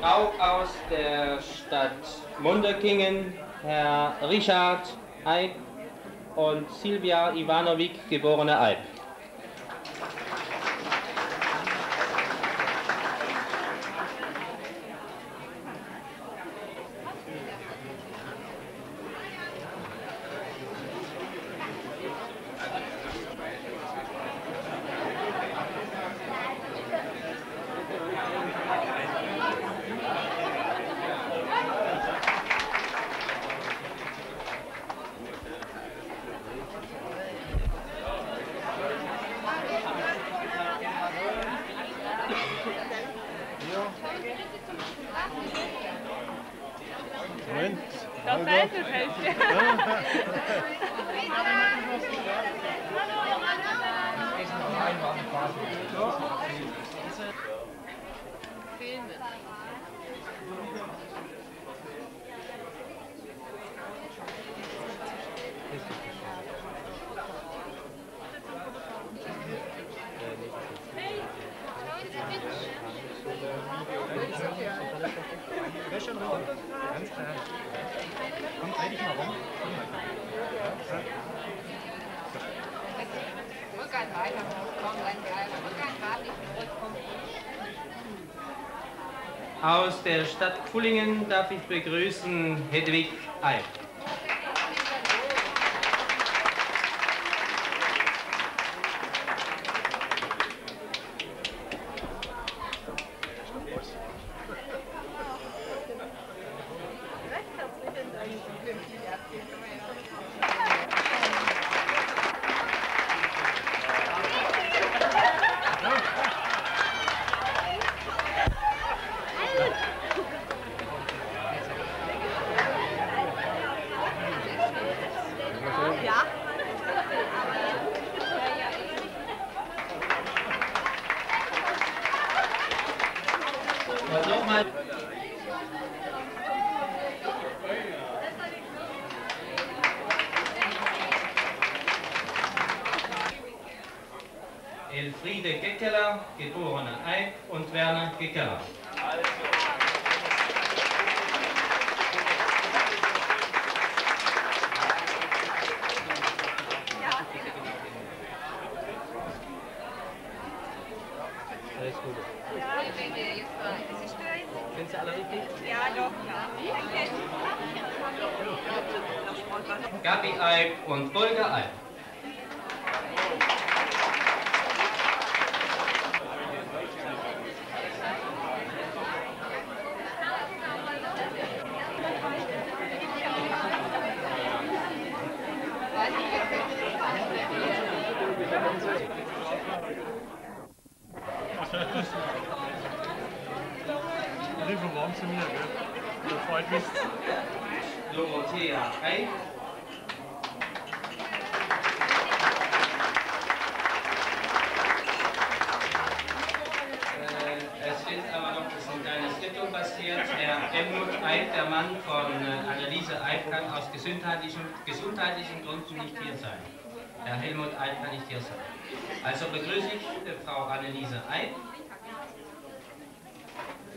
Frau aus der Stadt Munderkingen, Herr Richard Eib und Silvia Ivanovic, geborene Eib. Aus der Stadt Pfullingen darf ich begrüßen Hedwig Eib. geborene Eick und Werner Gekeller. Sind sie alle richtig? Ja, doch. Gabi Alp und Volker Alp. Gründen nicht hier sein. Herr Helmut Eib kann nicht hier sein. Also begrüße ich äh, Frau Anneliese Eib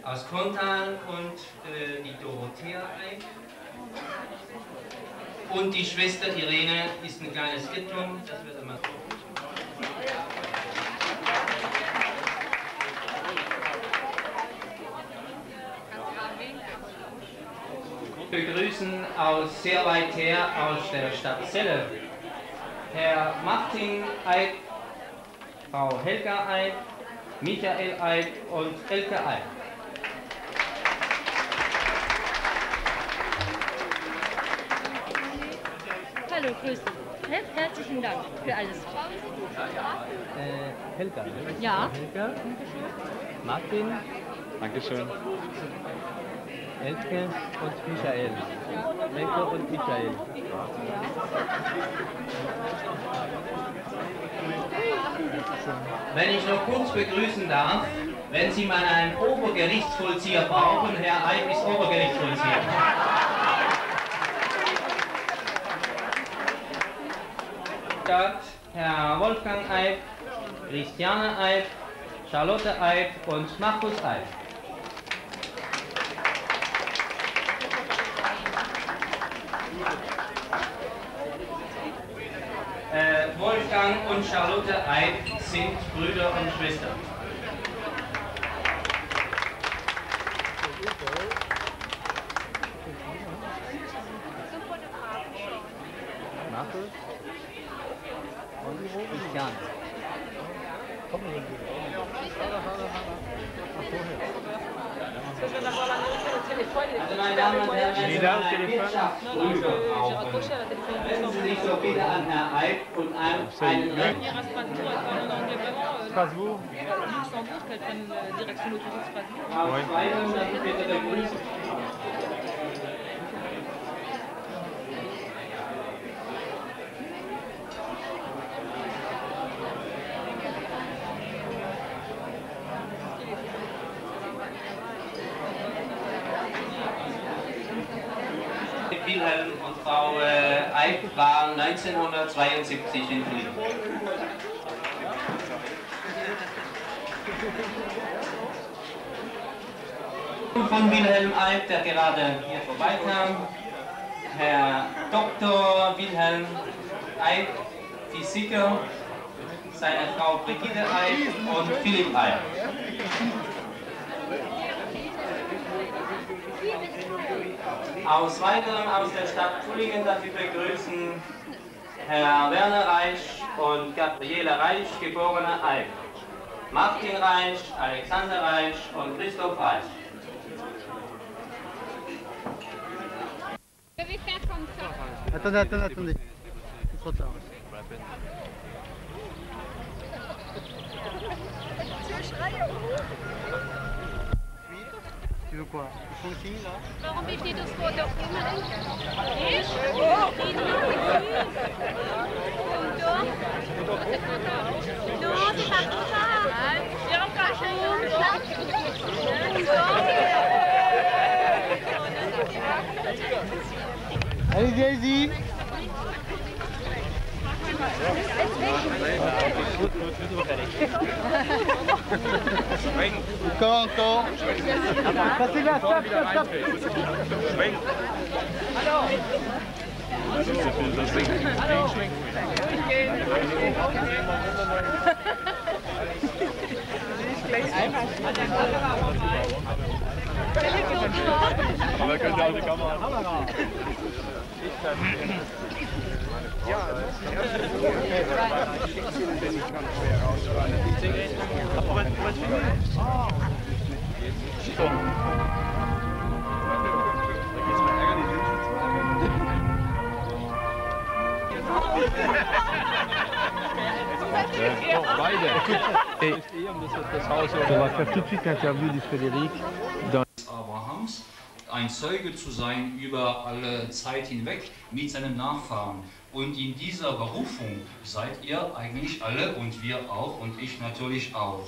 aus Kontal und äh, die Dorothea Eib. Und die Schwester Irene ist ein kleines Irrtum, das wird immer. Begrüßen aus sehr weit her aus der Stadt Celle Herr Martin Eid, Frau Helga Eid, Michael Eid und Elke Eid. Hallo, grüß dich. Her herzlichen Dank für alles. Äh, Helga. Ja. Helga. Martin, Dankeschön. Elke und Michael. Elke und Michael. Wenn ich noch kurz begrüßen darf, wenn Sie mal einen Obergerichtsvollzieher brauchen, Herr Eib ist Obergerichtsvollzieher. Stadt, Herr Wolfgang Eib, Christiane Eib, Charlotte Eib und Markus Eib. Wolfgang und Charlotte Eid sind Brüder und Schwestern. Und an einen Venir à Strasbourg, euh, Strasbourg. Luxembourg, qu'elle prenne euh, direction l'autoroute Strasbourg. 1972 in Wien. von Wilhelm Eid, der gerade hier vorbeikam. Herr Dr. Wilhelm Eid, Physiker, seine Frau Brigitte Eid und Philipp Eid. Aus weiterem aus der Stadt Tullingen darf ich begrüßen Herr Werner Reich und Gabriele Reich, geborene Eid. Martin Reich, Alexander Reich und Christoph Reich. viu qual? O pontinho lá. Warum besteht das Boot auf Himmel? Ich? Oh! Die Und du? Du, die macht uns an. Ja, kann schon. Und du? Hey, Daisy! Gut, gut, gut, gut, gut, gut, gut, gut, gut, Schwenk. Go, go. Das ist das, das, das, das. Schwenk. Hallo. Das ist so viel, das Ding. Hallo. Aber könnt ihr auch die Kamera. Kamera. On va faire tout de suite l'interview du Frédéric. Ein Zeuge zu sein über alle Zeit hinweg mit seinen Nachfahren. Und in dieser Berufung seid ihr eigentlich alle und wir auch und ich natürlich auch.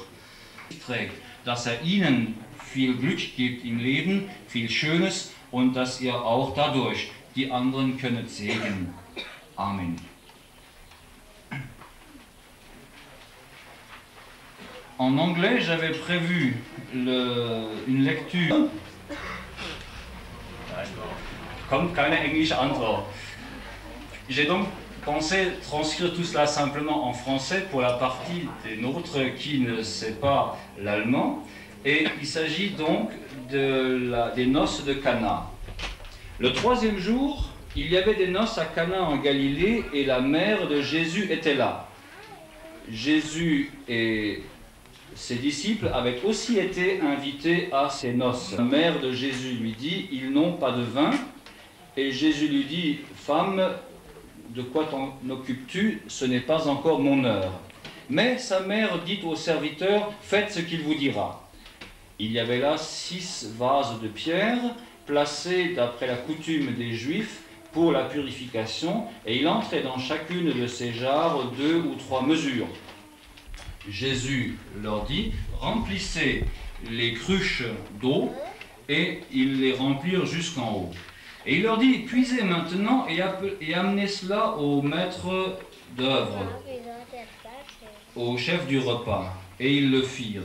Trägt, dass er ihnen viel Glück gibt im Leben, viel Schönes und dass ihr auch dadurch die anderen könnet segnen. Amen. En anglais, j'avais prévu le- une lecture. Kommt keine englische Antwort. J'ai donc pensé transcrire tout cela simplement en français pour la partie des nôtres qui ne sait pas l'allemand. Et il s'agit donc de la- des noces de Cana. Le troisième jour, il y avait des noces à Cana en Galilée et la mère de Jésus était là. Jésus et ses disciples avaient aussi été invités à ces noces. La mère de Jésus lui dit, ils n'ont pas de vin. Et Jésus lui dit, femme, de quoi t'en occupes-tu? Ce n'est pas encore mon heure. Mais sa mère dit au serviteur, faites ce qu'il vous dira. Il y avait là six vases de pierre placés d'après la coutume des Juifs pour la purification, et il entrait dans chacune de ces jarres deux ou trois mesures. Jésus leur dit, remplissez les cruches d'eau, et ils les remplirent jusqu'en haut. Et il leur dit, puisez maintenant et, amenez cela au maître d'œuvre, au chef du repas. Et ils le firent.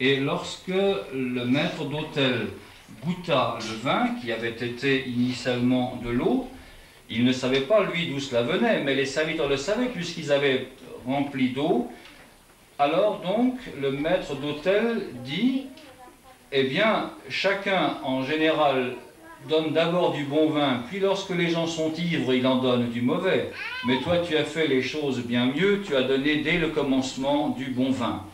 Et lorsque le maître d'hôtel goûta le vin, qui avait été initialement de l'eau, il ne savait pas, lui, d'où cela venait, mais les serviteurs le savaient, puisqu'ils avaient rempli d'eau. Alors donc, le maître d'hôtel dit, eh bien, chacun en général donne d'abord du bon vin, puis lorsque les gens sont ivres, il en donne du mauvais. Mais toi, tu as fait les choses bien mieux, tu as donné dès le commencement du bon vin.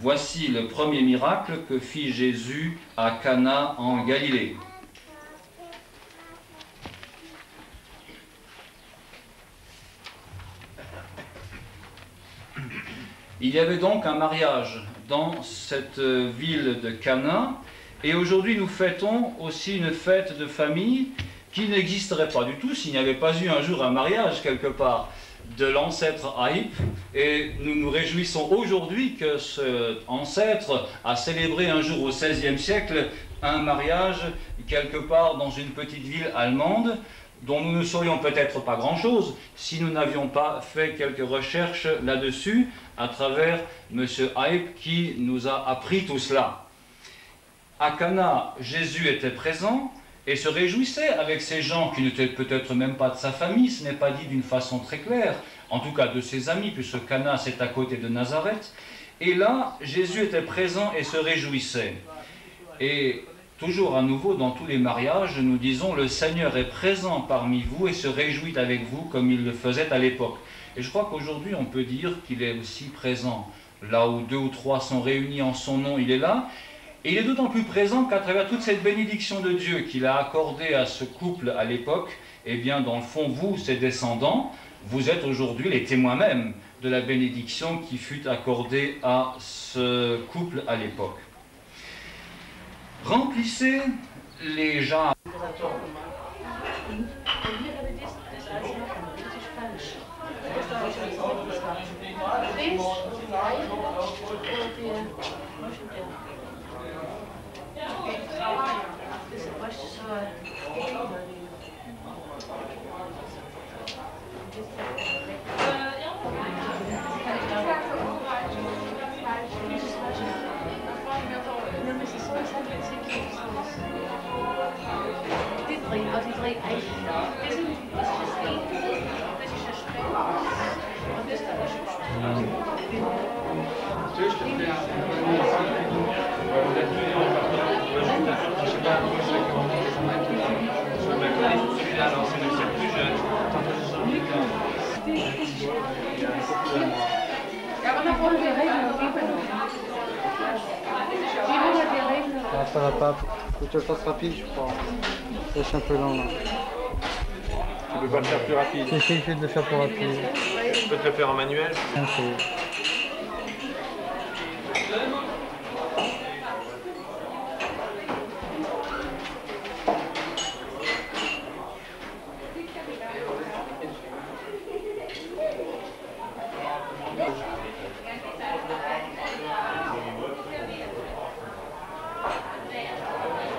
Voici le premier miracle que fit Jésus à Cana en Galilée. Il y avait donc un mariage dans cette ville de Cana et aujourd'hui nous fêtons aussi une fête de famille qui n'existerait pas du tout s'il n'y avait pas eu un jour un mariage quelque part de l'ancêtre Aïp et nous nous réjouissons aujourd'hui que cet ancêtre a célébré un jour au XVIe siècle un mariage quelque part dans une petite ville allemande dont nous ne saurions peut-être pas grand-chose si nous n'avions pas fait quelques recherches là-dessus à travers M. Aïp qui nous a appris tout cela. À Cana, Jésus était présent et se réjouissait avec ces gens qui n'étaient peut-être même pas de sa famille, ce n'est pas dit d'une façon très claire, en tout cas de ses amis, puisque Cana c'est à côté de Nazareth. Et là, Jésus était présent et se réjouissait. Et toujours à nouveau, dans tous les mariages, nous disons le Seigneur est présent parmi vous et se réjouit avec vous comme il le faisait à l'époque. Et je crois qu'aujourd'hui, on peut dire qu'il est aussi présent. Là où deux ou trois sont réunis en son nom, il est là. Et il est d'autant plus présent qu'à travers toute cette bénédiction de Dieu qu'il a accordée à ce couple à l'époque, eh bien, dans le fond, vous, ses descendants, vous êtes aujourd'hui les témoins même de la bénédiction qui fut accordée à ce couple à l'époque. Remplissez les gens. Faut que tu le fasses rapide, je crois. Je suis un peu lent là. Tu peux pas le faire plus rapide. J'ai essayé de le faire plus rapide. Tu peux te le faire en manuel. Peu. Da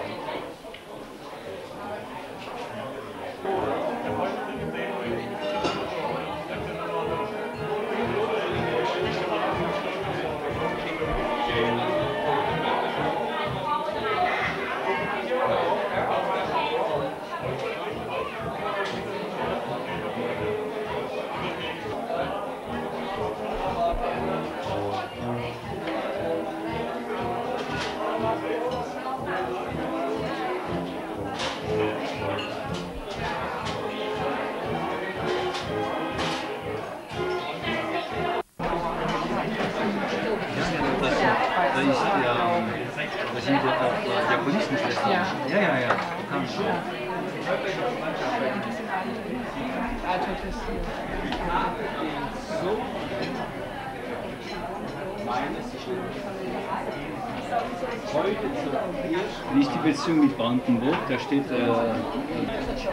Ist die Beziehung mit Brandenburg? Da steht äh,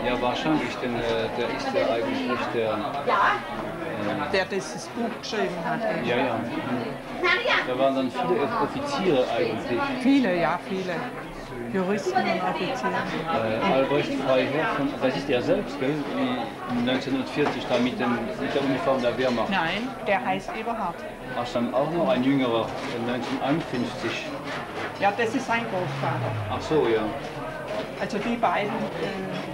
ja wahrscheinlich, denn äh, der ist ja eigentlich der. Der dieses Buch geschrieben hat. Ja, ja. Da waren dann viele Offiziere eigentlich. Viele, ja, viele. Juristen und Offiziere. Äh, Albrecht Freiherr, von, das ist er selbst, gell? Wie 1940 da mit, dem, mit der Uniform der Wehrmacht. Nein, der heißt Eberhard. Ach, dann auch noch ein jüngerer, äh, 1951. Ja, das ist sein Großvater. Ach so, ja. Also die beiden. Äh,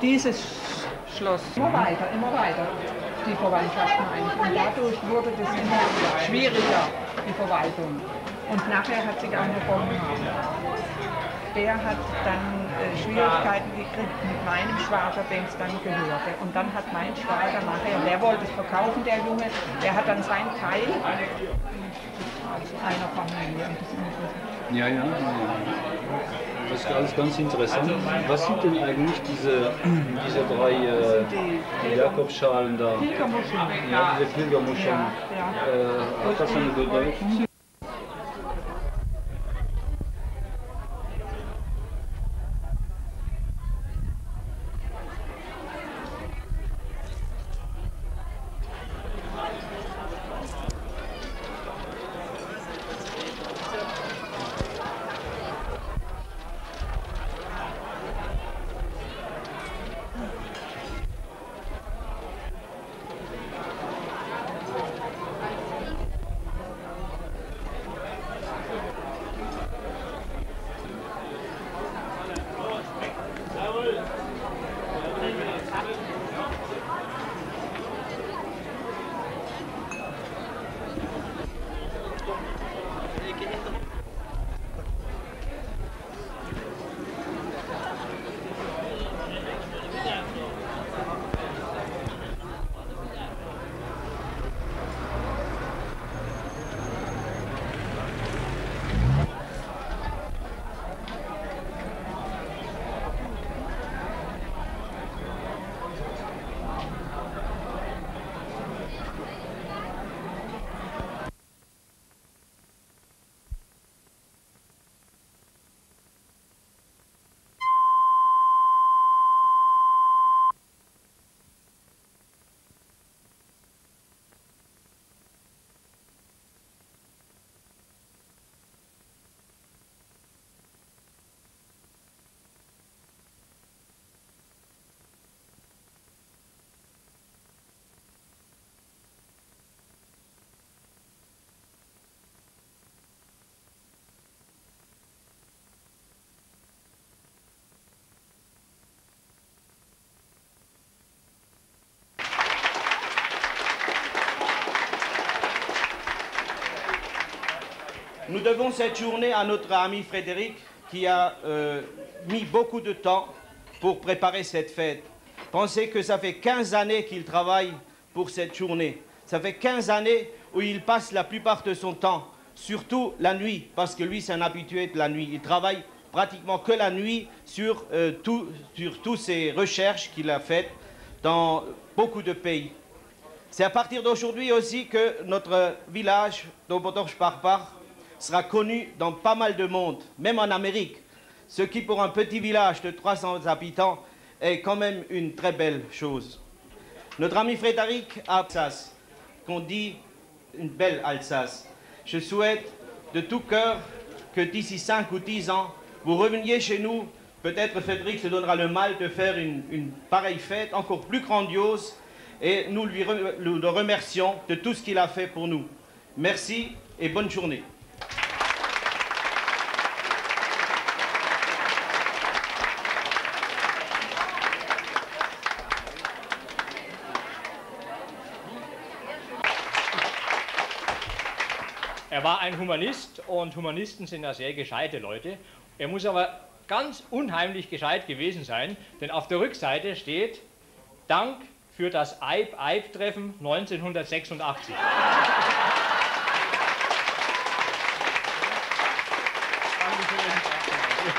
dieses Schloss immer weiter, immer weiter, die Verwandtschaften eigentlich. Und dadurch wurde das immer schwieriger, die Verwaltung. Und nachher hat sich auch noch Bomben der hat dann äh, Schwierigkeiten gekriegt mit meinem Schwager, dem es dann gehörte. Und dann hat mein Schwager nachher, der wollte es verkaufen, der Junge, der hat dann sein Teil einer Familie. Ja, ja, ja. Das ist alles ganz interessant. Was sind denn eigentlich diese, diese drei äh, Jakobschalen da? Pilgermuscheln. Ja, diese Pilgermuscheln. Äh, hat das eine Bedeutung? Nous devons cette journée à notre ami Frédéric qui a euh, mis beaucoup de temps pour préparer cette fête. Pensez que ça fait 15 années qu'il travaille pour cette journée. Ça fait 15 années où il passe la plupart de son temps, surtout la nuit, parce que lui c'est un habitué de la nuit. Il travaille pratiquement que la nuit sur, euh, toutes ces recherches qu'il a faites dans beaucoup de pays. C'est à partir d'aujourd'hui aussi que notre village d'Obodorj Parpar sera connu dans pas mal de monde, même en Amérique, ce qui pour un petit village de 300 habitants est quand même une très belle chose. Notre ami Frédéric Alsace, qu'on dit une belle Alsace. Je souhaite de tout cœur que d'ici 5 ou 10 ans, vous reveniez chez nous. Peut-être Frédéric se donnera le mal de faire une, pareille fête encore plus grandiose et nous lui re- le remercions de tout ce qu'il a fait pour nous. Merci et bonne journée. War ein Humanist und Humanisten sind ja sehr gescheite Leute. Er muss aber ganz unheimlich gescheit gewesen sein, denn auf der Rückseite steht Dank für das Eib-Eib-Treffen 1986.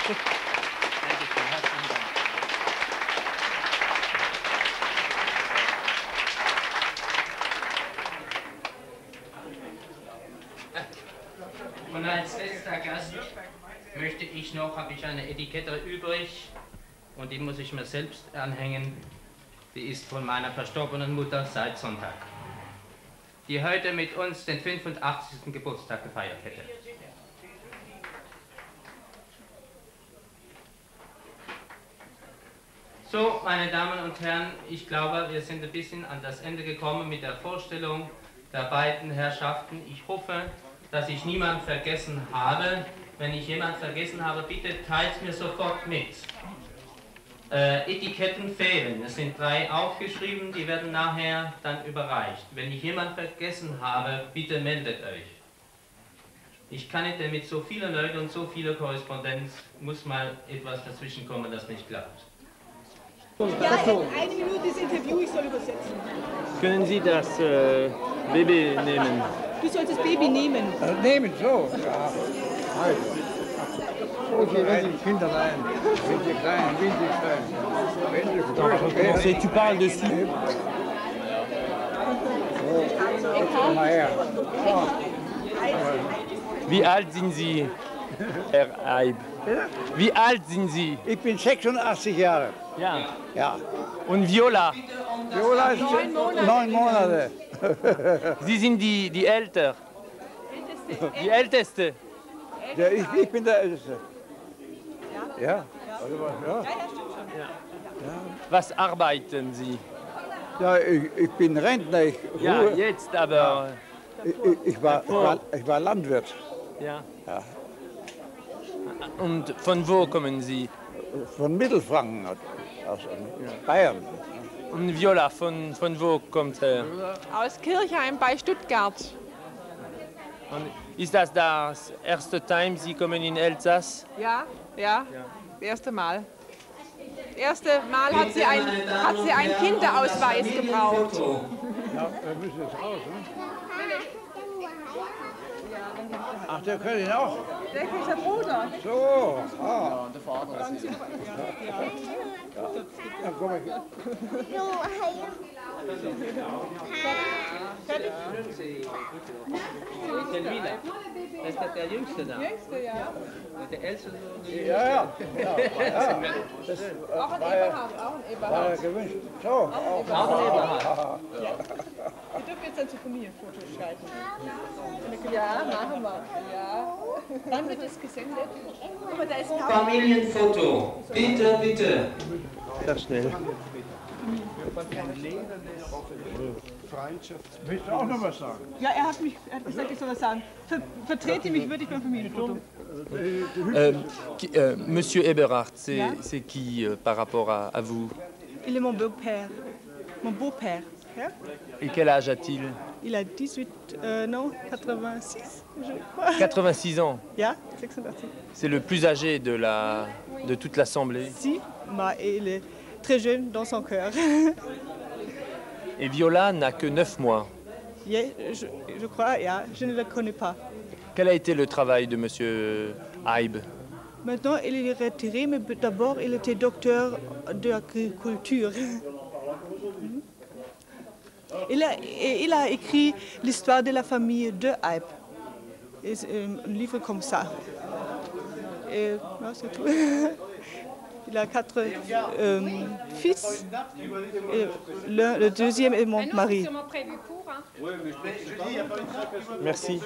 Dankeschön. Und als letzter Gast möchte ich noch, habe ich eine Etikette übrig und die muss ich mir selbst anhängen. Die ist von meiner verstorbenen Mutter seit Sonntag, die heute mit uns den 85. Geburtstag gefeiert hätte. So, meine Damen und Herren, ich glaube, wir sind ein bisschen an das Ende gekommen mit der Vorstellung der beiden Herrschaften. Ich hoffe, dass ich niemand vergessen habe. Wenn ich jemand vergessen habe, bitte teilt mir sofort mit. Äh, Etiketten fehlen. Es sind drei aufgeschrieben, die werden nachher dann überreicht. Wenn ich jemand vergessen habe, bitte meldet euch. Ich kann nicht, denn mit so vielen Leuten und so vieler Korrespondenz muss mal etwas dazwischen kommen, das nicht klappt. Ja, eine Minute das Interview, ich soll übersetzen. Können Sie das äh, Baby nehmen? Du sollst das Baby nehmen. nehmen, so. Ja. Also. Okay, winzig Kinder rein. Winzig klein, winzig klein. Commencez, tu parles dessus. So, komm mal her. So. Wie alt sind Sie, Herr Eib? Wie alt sind Sie? Ich bin 86 Jahre. Ja. Ja. Und Viola? Viola ist Neun Monate. neun Monate. Sie sind die, die Älter. Die Älteste. Ja, ich, ich bin der Älteste. Ja. Also, ja. Was arbeiten Sie? Ja, ich, ich bin Rentner. Ich, Ja, Ruhe- jetzt aber. ich, ich, ich, war, ich, war, ich war Landwirt. Ja. Ja. Und von wo kommen Sie? Von Mittelfranken, aus Bayern. Und Viola, von, von wo kommt er? Aus Kirchheim bei Stuttgart. Und ist das das erste Time, Sie kommen in Elsass? Ja, ja, das erste Mal. Das erste Mal hat sie, ein, hat sie einen Kinderausweis gebraucht. Ja, wir müssen jetzt raus, ne? Ach, der ihn auch. Der ist der Bruder. So, ah. Ja, komm mal. Das ist der Jüngste da. Jüngste, ja. Der Älteste. Ja, ja. ja, ja. Das Auch ein ja, Eberhard, auch ein war ja Eberhard. gewünscht. So, auch. Auch ein Eberhard. Wir dürfen jetzt ein Souvenirfoto schreiben. Ja, machen wir. Ja. Wann wird es gesendet? Mal, da ist Paul. Familienfoto. Bitte, bitte. Sehr schnell. Willst du auch noch was sagen? Ja, er hat, mich, er hat gesagt, ich soll das sagen. Ver vertrete mich, würde ich beim Familienfoto. Euh, qui- euh, Monsieur Eberhard, c'est Ja. c'est qui euh, par rapport à, à vous Il est mon beau-père. Mon beau-père. Et quel âge a-t-il Il a 18, euh, non, 86, je crois. 86 ans. Ja, 86. C'est le plus âgé de, la, de toute l'Assemblée. Si, il est très jeune dans son cœur. Et Viola n'a que 9 mois. Je, je crois, je ne le connais pas. Quel a été le travail de Monsieur Haib Maintenant, il est retiré, mais d'abord, il était docteur d'agriculture. Il a, et il a écrit l'histoire de la famille de Hype. Un livre comme ça. Et non, c'est tout. Il a quatre euh, fils. Et le, le deuxième est mon mari. Merci.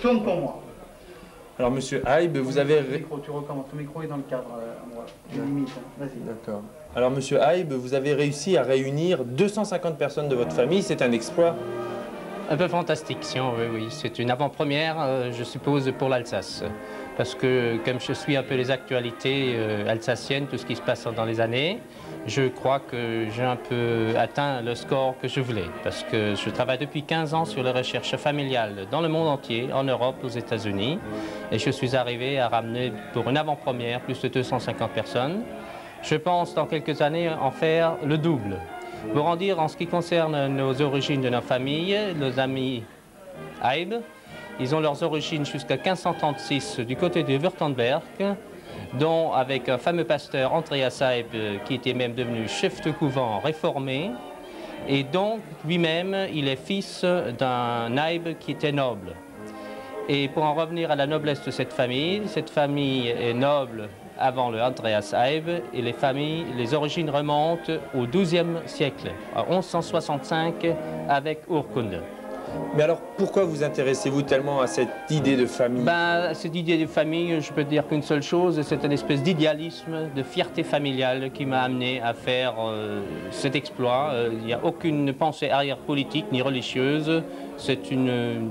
Tourne pour moi. Alors Monsieur Haib, vous avez... ré- micro, tu recommences. Ton micro est dans le cadre, euh, à moi. Je limite. hein. Vas-y. D'accord. Alors Monsieur Haib, vous avez réussi à réunir 250 personnes de votre famille, c'est un exploit. Un peu fantastique, si on veut, oui. C'est une avant-première, euh, je suppose, pour l'Alsace. Parce que, comme je suis un peu les actualités euh, alsaciennes, tout ce qui se passe dans les années, je crois que j'ai un peu atteint le score que je voulais. Parce que je travaille depuis 15 ans sur les recherches familiales dans le monde entier, en Europe, aux États-Unis. Et je suis arrivé à ramener, pour une avant-première, plus de 250 personnes. Je pense, dans quelques années, en faire le double. Pour en dire, en ce qui concerne nos origines de nos familles, nos amis Haib, ils ont leurs origines jusqu'à 1536 du côté de Württemberg, dont avec un fameux pasteur Andreas Haib, euh, qui était même devenu chef de couvent réformé, et donc lui-même, il est fils d'un Haib qui était noble. Et pour en revenir à la noblesse de cette famille, cette famille est noble avant le Andreas Haib et les familles, les origines remontent au XIIe siècle, à 1165 avec Urkunde. Mais alors, pourquoi vous intéressez-vous tellement à cette idée de famille? Ben, Cette idée de famille, je peux dire qu'une seule chose, c'est une espèce d'idéalisme, de fierté familiale qui m'a amené à faire euh, cet exploit. Euh, il n'y a aucune pensée arrière politique ni religieuse, c'est une,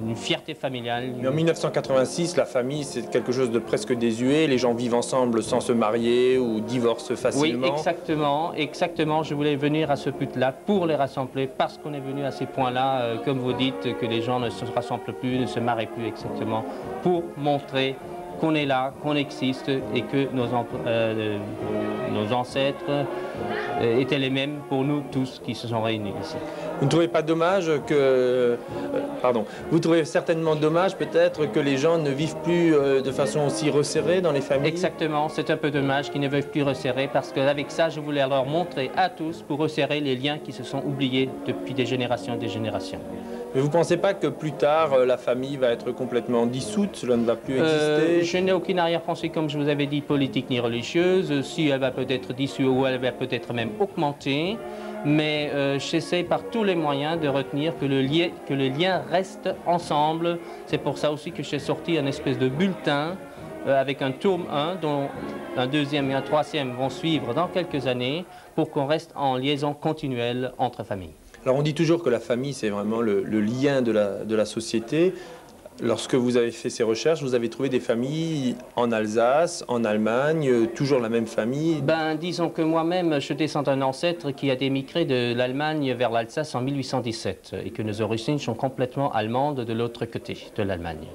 une, fierté familiale. Mais en 1986, la famille, c'est quelque chose de presque désuet. Les gens vivent ensemble sans se marier ou divorcent facilement. Oui, exactement. Exactement. Je voulais venir à ce but-là pour les rassembler parce qu'on est venu à ces points-là, euh, comme vous dites, que les gens ne se rassemblent plus, ne se marient plus exactement, pour montrer qu'on est là, qu'on existe et que nos, euh, nos ancêtres euh, étaient les mêmes pour nous tous qui se sont réunis ici. Vous ne trouvez pas dommage que... Euh, pardon. Vous trouvez certainement dommage peut-être que les gens ne vivent plus euh, de façon aussi resserrée dans les familles? Exactement. C'est un peu dommage qu'ils ne veuillent plus resserrer parce qu'avec ça, je voulais leur montrer à tous pour resserrer les liens qui se sont oubliés depuis des générations et des générations. Mais vous ne pensez pas que plus tard, euh, la famille va être complètement dissoute, cela ne va plus exister? Je n'ai aucune arrière-pensée, comme je vous avais dit, politique ni religieuse. Si elle va peut-être dissoudre ou elle va peut-être même augmenter mais euh, j'essaie par tous les moyens de retenir que le, lien, reste ensemble. C'est pour ça aussi que j'ai sorti un espèce de bulletin euh, avec un tome 1 dont un deuxième et un troisième vont suivre dans quelques années pour qu'on reste en liaison continuelle entre familles. Alors on dit toujours que la famille c'est vraiment le, lien de la société. Lorsque vous avez fait ces recherches, vous avez trouvé des familles en Alsace, en Allemagne, euh, toujours la même famille Ben, disons que moi-même, je descends d'un ancêtre qui a démigré de l'Allemagne vers l'Alsace en 1817 et que nos origines sont complètement allemandes de l'autre côté de l'Allemagne.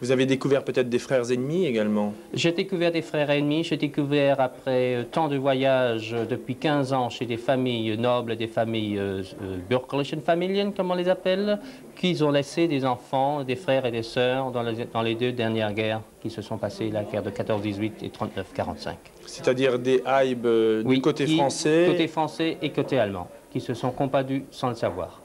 Vous avez découvert peut-être des frères ennemis également J'ai découvert des frères ennemis. J'ai découvert, après euh, tant de voyages euh, depuis 15 ans chez des familles nobles, des familles euh, euh, bürgerlichen Familien, comme on les appelle, qu'ils ont laissé des enfants, des frères et des sœurs dans les, dans les deux dernières guerres qui se sont passées, la guerre de 14-18 et 39-45. C'est-à-dire des haïbes euh, oui, du côté qui, français Côté français et côté allemand, qui se sont compadus sans le savoir.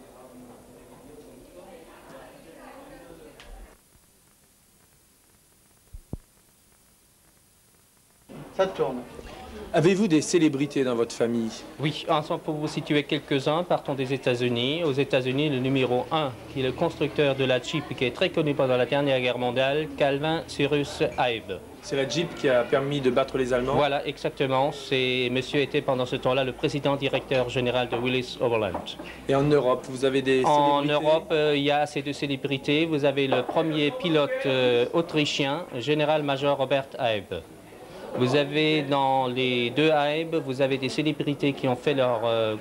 Ça tourne. Avez-vous des célébrités dans votre famille? Oui, ensemble pour vous situer quelques-uns, partons des États-Unis. Aux États-Unis, le numéro 1, qui est le constructeur de la Jeep, qui est très connu pendant la dernière guerre mondiale, Calvin Cyrus Ive. C'est la Jeep qui a permis de battre les Allemands? Voilà, exactement. C'est monsieur était pendant ce temps-là le président directeur général de Willis Overland. Et en Europe, vous avez des En célébrités? Europe, euh, il y a assez de célébrités. Vous avez le premier pilote euh, autrichien, général-major Robert Haib. Vous avez dans les deux Haib, vous avez des célébrités qui ont fait leur euh,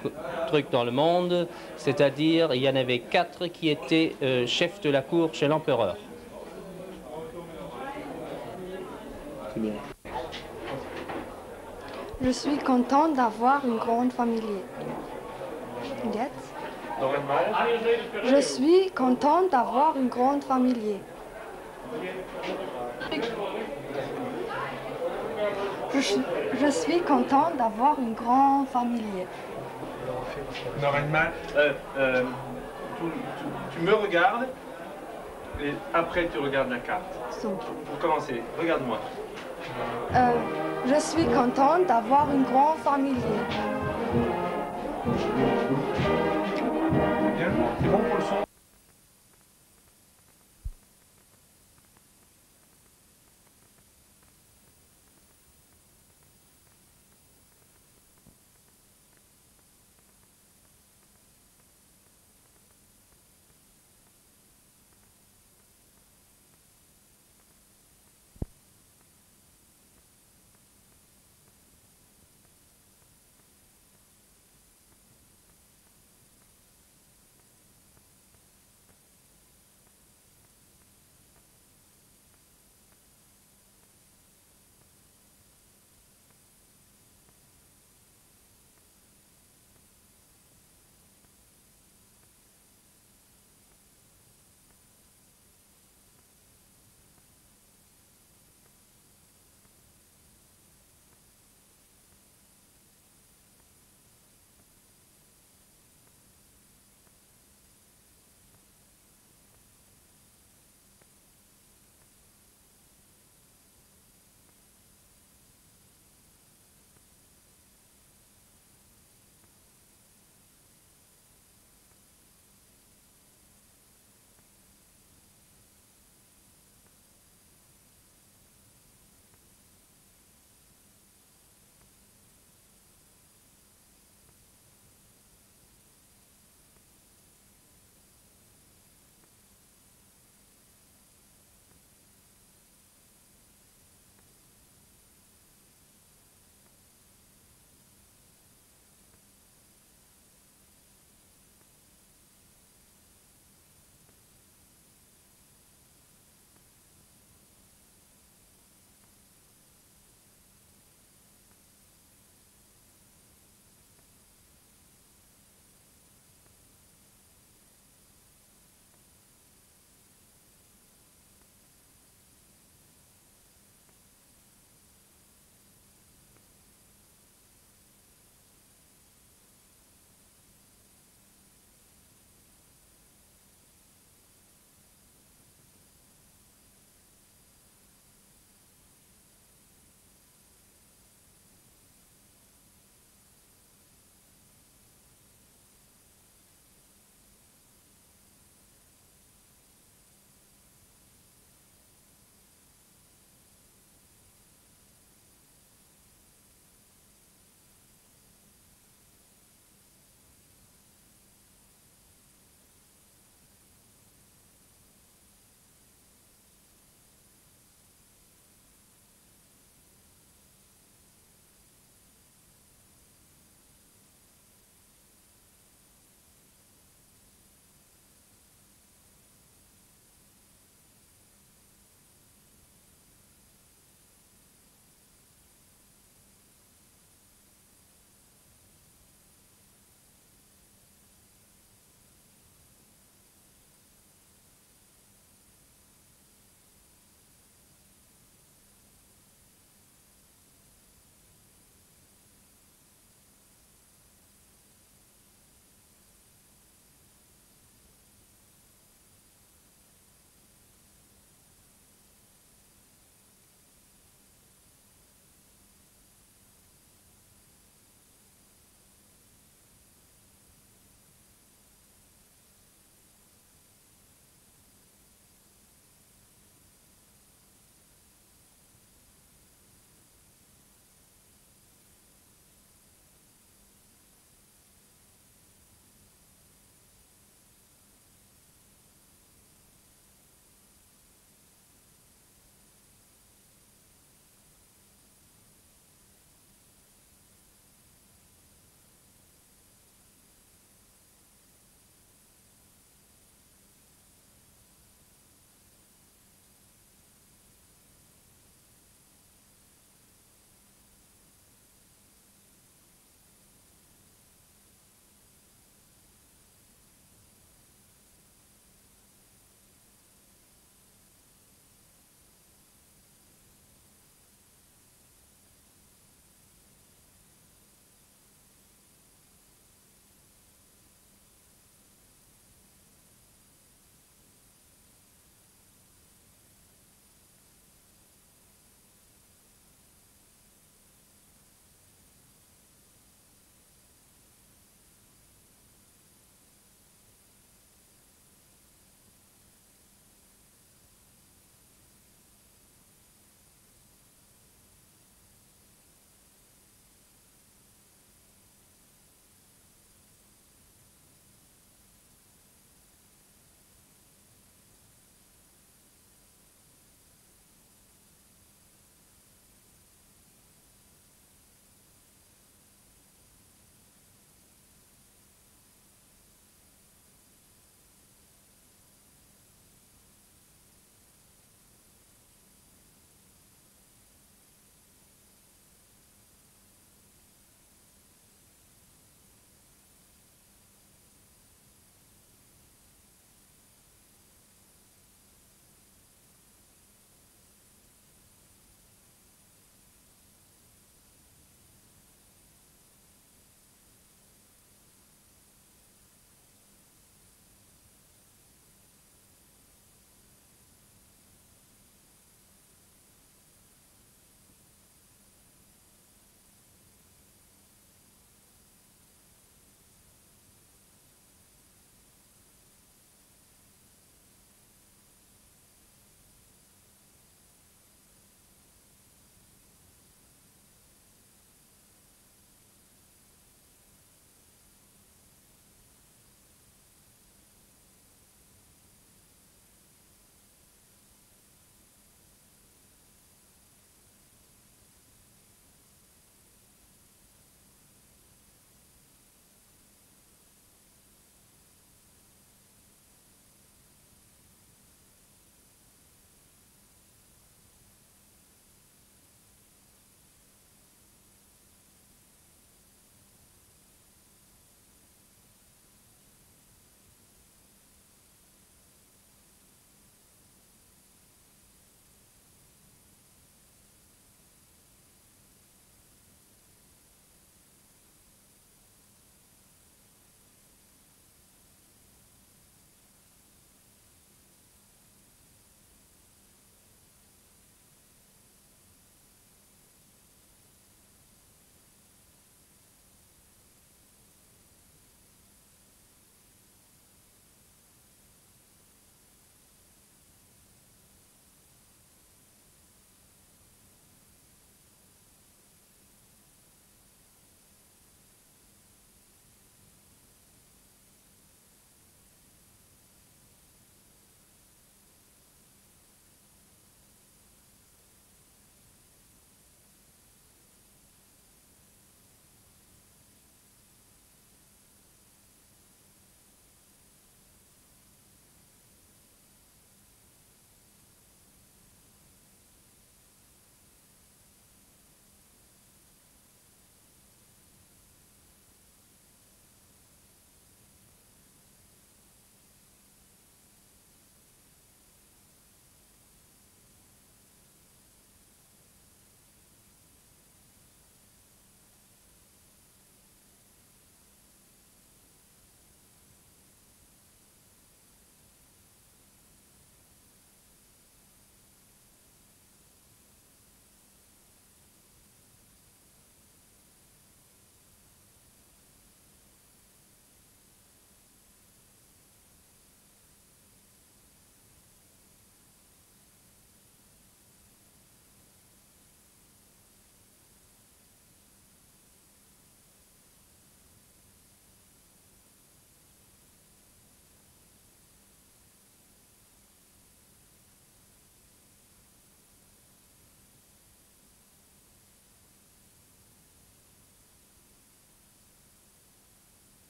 truc dans le monde, c'est-à-dire il y en avait quatre qui étaient euh, chefs de la cour chez l'empereur. Je suis contente d'avoir une grande famille. Je suis contente d'avoir une grande famille. Je, suis- je suis contente d'avoir une grande famille. Normal, euh, euh, tu, tu- tu me regardes et après tu regardes la carte. So. Pour commencer, regarde-moi. Euh, je suis contente d'avoir une grande famille. Bien, c'est bon pour le son